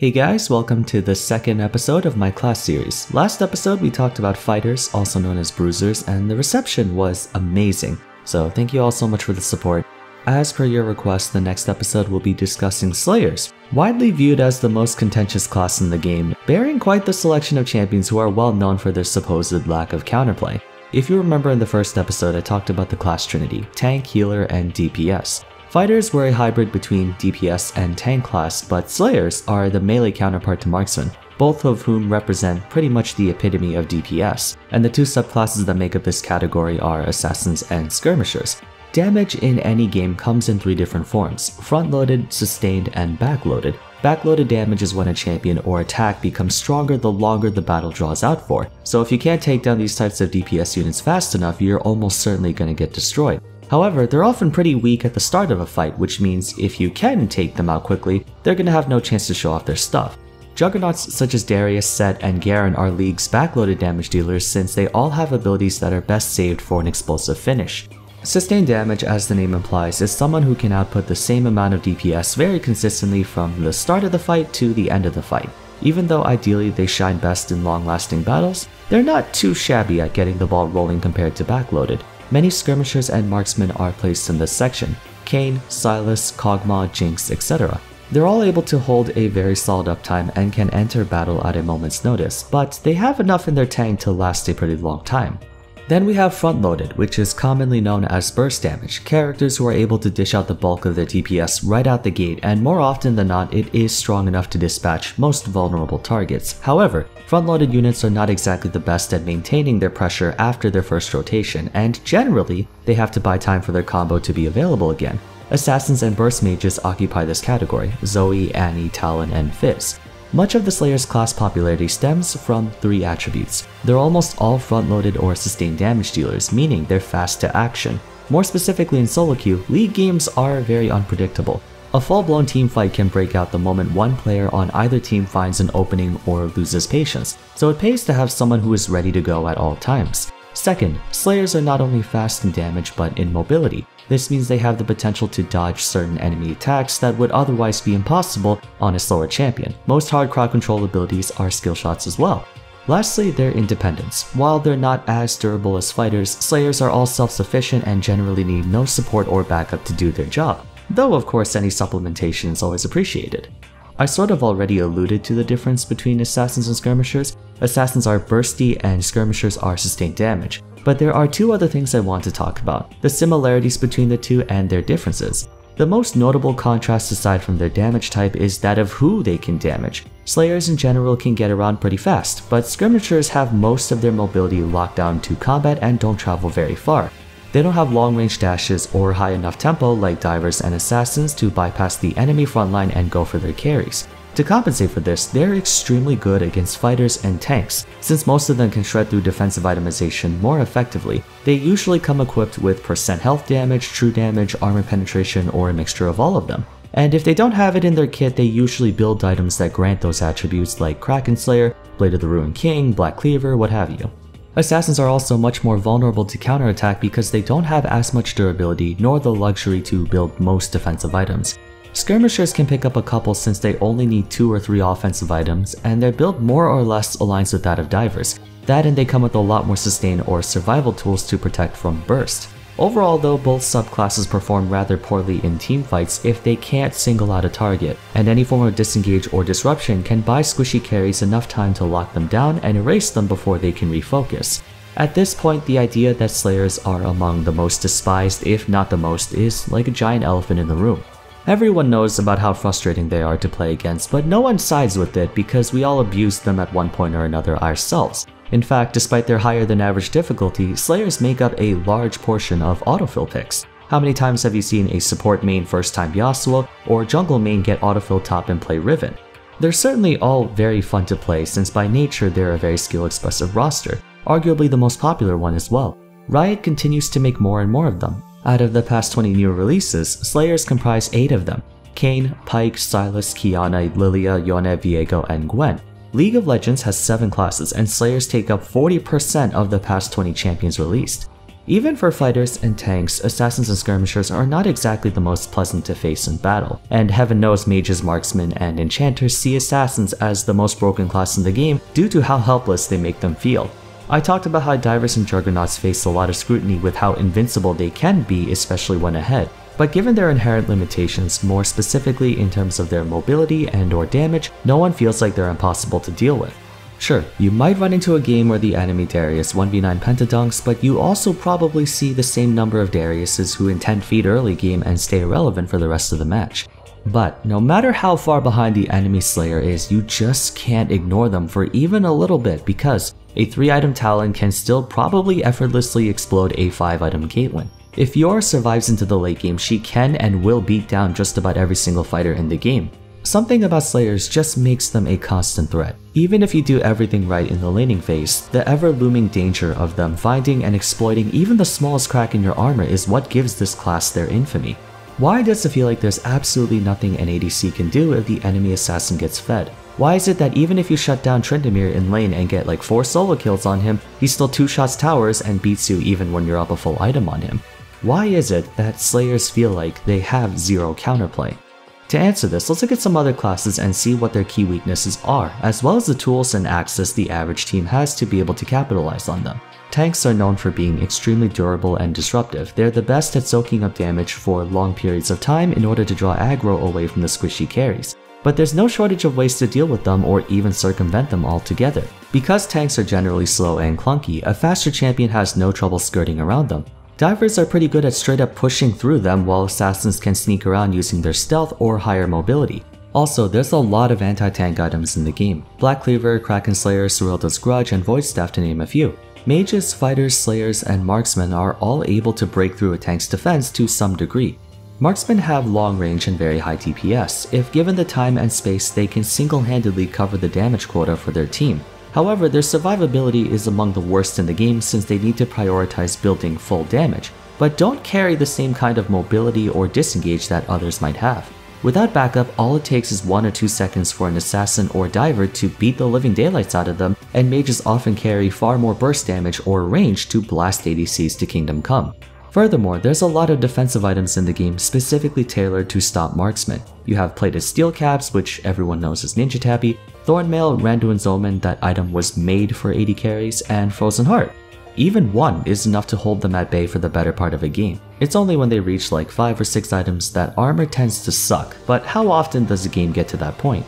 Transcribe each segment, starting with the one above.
Hey guys, welcome to the second episode of my class series. Last episode we talked about fighters, also known as bruisers, and the reception was amazing. So thank you all so much for the support. As per your request, the next episode will be discussing Slayers, widely viewed as the most contentious class in the game, bearing quite the selection of champions who are well known for their supposed lack of counterplay. If you remember in the first episode, I talked about the class trinity, tank, healer, and DPS. Fighters were a hybrid between DPS and tank class, but Slayers are the melee counterpart to Marksman, both of whom represent pretty much the epitome of DPS, and the two subclasses that make up this category are Assassins and Skirmishers. Damage in any game comes in three different forms, front-loaded, sustained, and back-loaded. Backloaded damage is when a champion or attack becomes stronger the longer the battle draws out for, so if you can't take down these types of DPS units fast enough, you're almost certainly going to get destroyed. However, they're often pretty weak at the start of a fight, which means if you can take them out quickly, they're gonna have no chance to show off their stuff. Juggernauts such as Darius, Sett, and Garen are League's backloaded damage dealers since they all have abilities that are best saved for an explosive finish. Sustained damage, as the name implies, is someone who can output the same amount of DPS very consistently from the start of the fight to the end of the fight. Even though ideally they shine best in long-lasting battles, they're not too shabby at getting the ball rolling compared to backloaded. Many skirmishers and marksmen are placed in this section, Kayn, Sylas, Kog'Maw, Jinx, etc. They're all able to hold a very solid uptime and can enter battle at a moment's notice, but they have enough in their tank to last a pretty long time. Then we have front loaded, which is commonly known as burst damage, characters who are able to dish out the bulk of their DPS right out the gate and more often than not it is strong enough to dispatch most vulnerable targets. However, front loaded units are not exactly the best at maintaining their pressure after their first rotation and generally they have to buy time for their combo to be available again. Assassins and Burst Mages occupy this category, Zoe, Annie, Talon, and Fizz. Much of the Slayer's class popularity stems from three attributes. They're almost all front-loaded or sustained damage dealers, meaning they're fast to action. More specifically in solo queue, League games are very unpredictable. A full-blown team fight can break out the moment one player on either team finds an opening or loses patience, so it pays to have someone who is ready to go at all times. Second, Slayers are not only fast in damage but in mobility. This means they have the potential to dodge certain enemy attacks that would otherwise be impossible on a slower champion. Most hard crowd control abilities are skill shots as well. Lastly, their independence. While they're not as durable as fighters, Slayers are all self-sufficient and generally need no support or backup to do their job, though of course any supplementation is always appreciated. I sort of already alluded to the difference between Assassins and Skirmishers. Assassins are bursty and Skirmishers are sustained damage. But there are two other things I want to talk about, the similarities between the two and their differences. The most notable contrast aside from their damage type is that of who they can damage. Slayers in general can get around pretty fast, but skirmishers have most of their mobility locked down to combat and don't travel very far. They don't have long range dashes or high enough tempo like divers and assassins to bypass the enemy frontline and go for their carries. To compensate for this, they're extremely good against fighters and tanks. Since most of them can shred through defensive itemization more effectively, they usually come equipped with percent health damage, true damage, armor penetration, or a mixture of all of them. And if they don't have it in their kit, they usually build items that grant those attributes like Kraken Slayer, Blade of the Ruined King, Black Cleaver, what have you. Assassins are also much more vulnerable to counterattack because they don't have as much durability nor the luxury to build most defensive items. Skirmishers can pick up a couple since they only need 2 or 3 offensive items, and their build more or less aligns with that of divers. That and they come with a lot more sustain or survival tools to protect from burst. Overall though, both subclasses perform rather poorly in teamfights if they can't single out a target, and any form of disengage or disruption can buy squishy carries enough time to lock them down and erase them before they can refocus. At this point, the idea that Slayers are among the most despised, if not the most, is like a giant elephant in the room. Everyone knows about how frustrating they are to play against, but no one sides with it because we all abused them at one point or another ourselves. In fact, despite their higher than average difficulty, Slayers make up a large portion of autofill picks. How many times have you seen a support main first time Yasuo or jungle main get autofill top and play Riven? They're certainly all very fun to play since by nature they're a very skill expressive roster, arguably the most popular one as well. Riot continues to make more and more of them, out of the past 20 new releases, Slayers comprise 8 of them. Kayn, Pyke, Sylas, Qiyana, Lilia, Yone, Viego, and Gwen. League of Legends has 7 classes and Slayers take up 40% of the past 20 champions released. Even for fighters and tanks, assassins and skirmishers are not exactly the most pleasant to face in battle, and heaven knows mages, marksmen, and enchanters see assassins as the most broken class in the game due to how helpless they make them feel. I talked about how divers and juggernauts face a lot of scrutiny with how invincible they can be, especially when ahead, but given their inherent limitations, more specifically in terms of their mobility and or damage, no one feels like they're impossible to deal with. Sure, you might run into a game where the enemy Darius 1v9 pentadunks, but you also probably see the same number of Dariuses who intend feed early game and stay irrelevant for the rest of the match. But no matter how far behind the enemy Slayer is, you just can't ignore them for even a little bit because a 3 item Talon can still probably effortlessly explode a 5 item Caitlyn. If Fiora survives into the late game, she can and will beat down just about every single fighter in the game. Something about Slayers just makes them a constant threat. Even if you do everything right in the laning phase, the ever-looming danger of them finding and exploiting even the smallest crack in your armor is what gives this class their infamy. Why does it feel like there's absolutely nothing an ADC can do if the enemy assassin gets fed? Why is it that even if you shut down Tryndamere in lane and get like 4 solo kills on him, he still 2 shots towers and beats you even when you're up a full item on him? Why is it that Slayers feel like they have zero counterplay? To answer this, let's look at some other classes and see what their key weaknesses are, as well as the tools and access the average team has to be able to capitalize on them. Tanks are known for being extremely durable and disruptive. They're the best at soaking up damage for long periods of time in order to draw aggro away from the squishy carries. But there's no shortage of ways to deal with them or even circumvent them altogether. Because tanks are generally slow and clunky, a faster champion has no trouble skirting around them. Divers are pretty good at straight up pushing through them while assassins can sneak around using their stealth or higher mobility. Also, there's a lot of anti-tank items in the game. Black Cleaver, Kraken Slayer, Serylda's Grudge, and Void Staff to name a few. Mages, fighters, slayers, and marksmen are all able to break through a tank's defense to some degree. Marksmen have long range and very high DPS. If given the time and space, they can single-handedly cover the damage quota for their team. However, their survivability is among the worst in the game since they need to prioritize building full damage, but don't carry the same kind of mobility or disengage that others might have. Without backup, all it takes is 1 or 2 seconds for an assassin or diver to beat the living daylights out of them, and mages often carry far more burst damage or range to blast ADCs to Kingdom Come. Furthermore, there's a lot of defensive items in the game specifically tailored to stop marksmen. You have plated steel caps, which everyone knows as Ninja Tabi, Thornmail, Randuin's Omen, that item was made for AD carries, and Frozen Heart. Even one is enough to hold them at bay for the better part of a game. It's only when they reach like 5 or 6 items that armor tends to suck, but how often does a game get to that point?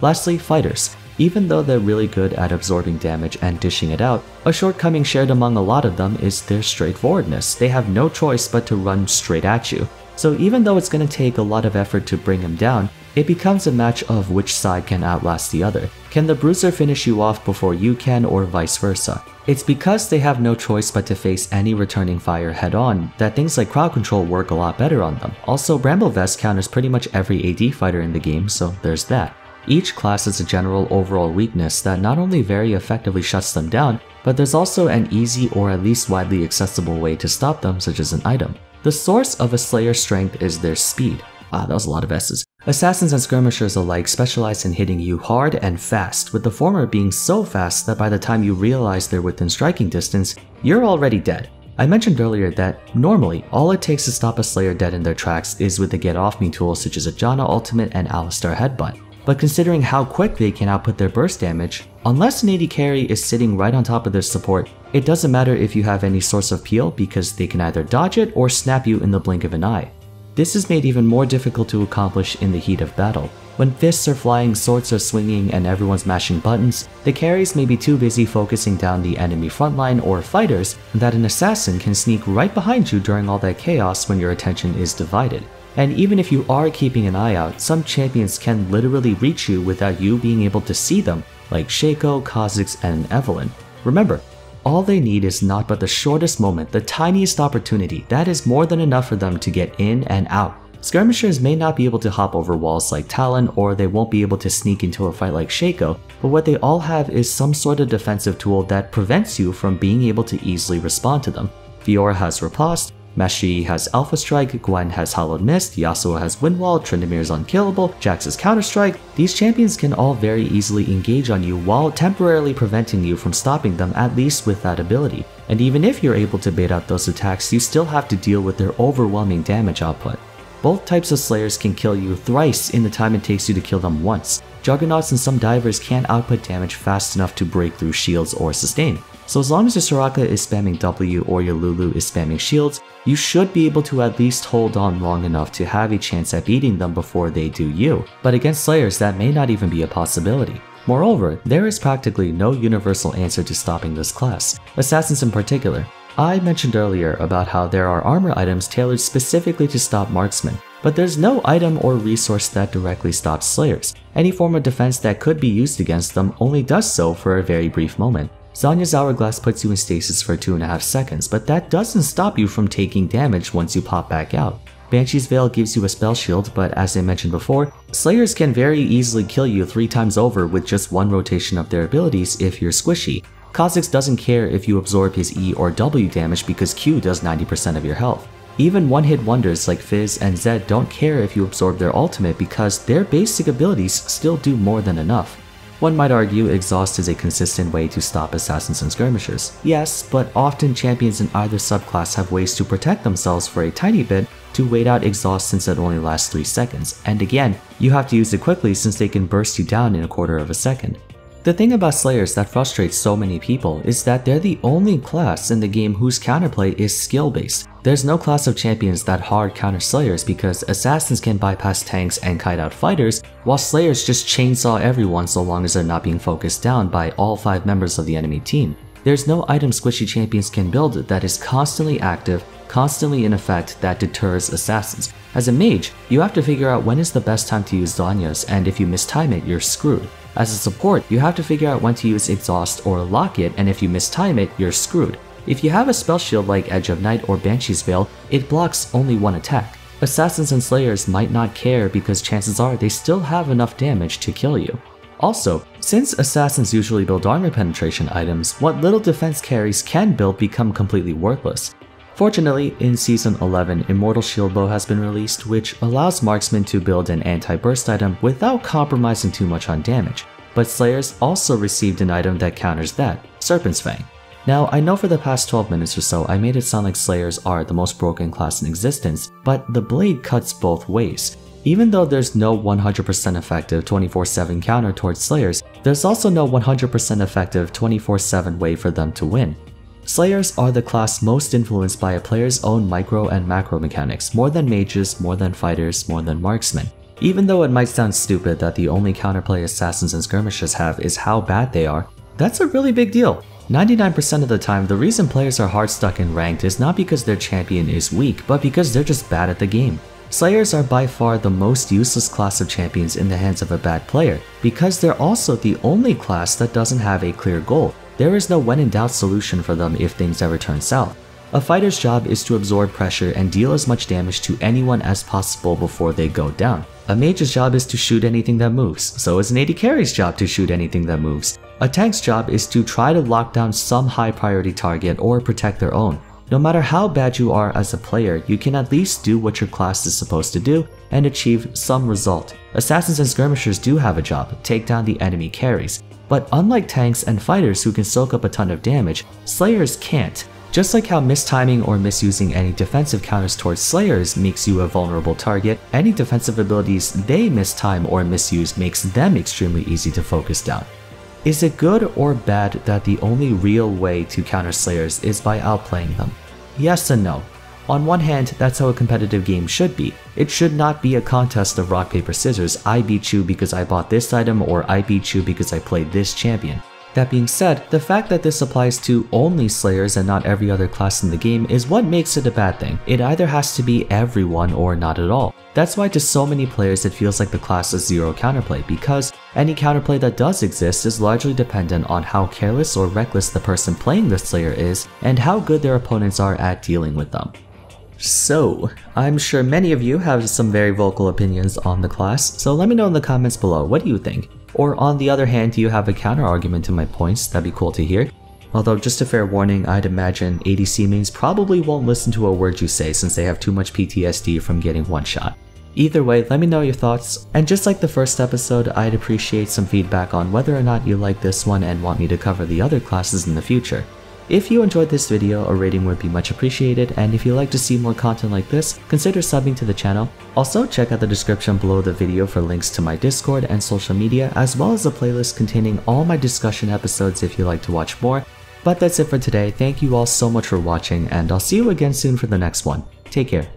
Lastly, fighters. Even though they're really good at absorbing damage and dishing it out, a shortcoming shared among a lot of them is their straightforwardness. They have no choice but to run straight at you. So even though it's going to take a lot of effort to bring him down, it becomes a match of which side can outlast the other. Can the bruiser finish you off before you can or vice versa? It's because they have no choice but to face any returning fire head on that things like crowd control work a lot better on them. Also, Bramble Vest counters pretty much every AD fighter in the game, so there's that. Each class has a general overall weakness that not only very effectively shuts them down, but there's also an easy or at least widely accessible way to stop them such as an item. The source of a Slayer's strength is their speed. Ah, that was a lot of S's. Assassins and skirmishers alike specialize in hitting you hard and fast, with the former being so fast that by the time you realize they're within striking distance, you're already dead. I mentioned earlier that normally all it takes to stop a Slayer dead in their tracks is with the get off me tools such as a Janna ultimate and Alistar headbutt. But considering how quick they can output their burst damage, unless an AD carry is sitting right on top of their support, it doesn't matter if you have any source of peel because they can either dodge it or snap you in the blink of an eye. This is made even more difficult to accomplish in the heat of battle. When fists are flying, swords are swinging, and everyone's mashing buttons, the carries may be too busy focusing down the enemy frontline or fighters that an assassin can sneak right behind you during all that chaos when your attention is divided. And even if you are keeping an eye out, some champions can literally reach you without you being able to see them, like Shaco, Kha'Zix, and Evelynn. Remember, all they need is not but the shortest moment, the tiniest opportunity. That is more than enough for them to get in and out. Skirmishers may not be able to hop over walls like Talon, or they won't be able to sneak into a fight like Shaco, but what they all have is some sort of defensive tool that prevents you from being able to easily respond to them. Fiora has Riposte, Master has Alpha Strike, Gwen has Hallowed Mist, Yasuo has Wind Wall, Tryndamere is unkillable, Jax is Counter Strike. These champions can all very easily engage on you while temporarily preventing you from stopping them at least with that ability. And even if you're able to bait out those attacks, you still have to deal with their overwhelming damage output. Both types of Slayers can kill you thrice in the time it takes you to kill them once. Juggernauts and some divers can't output damage fast enough to break through shields or sustain. So as long as your Soraka is spamming W or your Lulu is spamming shields, you should be able to at least hold on long enough to have a chance at beating them before they do you. But against Slayers, that may not even be a possibility. Moreover, there is practically no universal answer to stopping this class, assassins in particular. I mentioned earlier about how there are armor items tailored specifically to stop marksmen, but there's no item or resource that directly stops slayers. Any form of defense that could be used against them only does so for a very brief moment. Zhonya's Hourglass puts you in stasis for 2.5 seconds, but that doesn't stop you from taking damage once you pop back out. Banshee's Veil gives you a spell shield, but as I mentioned before, Slayers can very easily kill you 3 times over with just one rotation of their abilities if you're squishy. Kha'Zix doesn't care if you absorb his E or W damage because Q does 90% of your health. Even one-hit wonders like Fizz and Zed don't care if you absorb their ultimate because their basic abilities still do more than enough. One might argue Exhaust is a consistent way to stop assassins and skirmishers. Yes, but often champions in either subclass have ways to protect themselves for a tiny bit to wait out Exhaust since it only lasts 3 seconds, and again, you have to use it quickly since they can burst you down in a quarter of a second. The thing about Slayers that frustrates so many people is that they're the only class in the game whose counterplay is skill-based. There's no class of champions that hard counter Slayers because Assassins can bypass tanks and kite out fighters, while Slayers just chainsaw everyone so long as they're not being focused down by all 5 members of the enemy team. There's no item squishy champions can build that is constantly active, constantly in effect that deters assassins. As a mage, you have to figure out when is the best time to use Zhonya's and if you mistime it, you're screwed. As a support, you have to figure out when to use Exhaust or Locket, and if you mistime it, you're screwed. If you have a spell shield like Edge of Night or Banshee's Veil, it blocks only one attack. Assassins and Slayers might not care because chances are they still have enough damage to kill you. Also, since Assassins usually build armor penetration items, what little defense carries can build become completely worthless. Fortunately, in Season 11, Immortal Shield Bow has been released, which allows marksmen to build an anti-burst item without compromising too much on damage, but Slayers also received an item that counters that, Serpent's Fang. Now, I know for the past 12 minutes or so I made it sound like Slayers are the most broken class in existence, but the blade cuts both ways. Even though there's no 100% effective 24-7 counter towards Slayers, there's also no 100% effective 24-7 way for them to win. Slayers are the class most influenced by a player's own micro and macro mechanics, more than mages, more than fighters, more than marksmen. Even though it might sound stupid that the only counterplay assassins and skirmishers have is how bad they are, that's a really big deal. 99% of the time, the reason players are hard stuck in ranked is not because their champion is weak, but because they're just bad at the game. Slayers are by far the most useless class of champions in the hands of a bad player, because they're also the only class that doesn't have a clear goal. There is no when in doubt solution for them if things ever turn south. A fighter's job is to absorb pressure and deal as much damage to anyone as possible before they go down. A mage's job is to shoot anything that moves, so is an AD carry's job to shoot anything that moves. A tank's job is to try to lock down some high priority target or protect their own. No matter how bad you are as a player, you can at least do what your class is supposed to do and achieve some result. Assassins and skirmishers do have a job, take down the enemy carries. But unlike tanks and fighters who can soak up a ton of damage, Slayers can't. Just like how mistiming or misusing any defensive counters towards Slayers makes you a vulnerable target, any defensive abilities they mistime or misuse makes them extremely easy to focus down. Is it good or bad that the only real way to counter Slayers is by outplaying them? Yes and no. On one hand, that's how a competitive game should be. It should not be a contest of rock, paper, scissors, I beat you because I bought this item or I beat you because I played this champion. That being said, the fact that this applies to only Slayers and not every other class in the game is what makes it a bad thing. It either has to be everyone or not at all. That's why to so many players it feels like the class is zero counterplay because any counterplay that does exist is largely dependent on how careless or reckless the person playing the Slayer is and how good their opponents are at dealing with them. So, I'm sure many of you have some very vocal opinions on the class, so let me know in the comments below, what do you think? Or on the other hand, do you have a counter argument to my points? That'd be cool to hear. Although just a fair warning, I'd imagine ADC mains probably won't listen to a word you say since they have too much PTSD from getting one shot. Either way, let me know your thoughts, and just like the first episode, I'd appreciate some feedback on whether or not you like this one and want me to cover the other classes in the future. If you enjoyed this video, a rating would be much appreciated, and if you'd like to see more content like this, consider subbing to the channel. Also, check out the description below the video for links to my Discord and social media, as well as a playlist containing all my discussion episodes if you'd like to watch more. But that's it for today, thank you all so much for watching, and I'll see you again soon for the next one. Take care.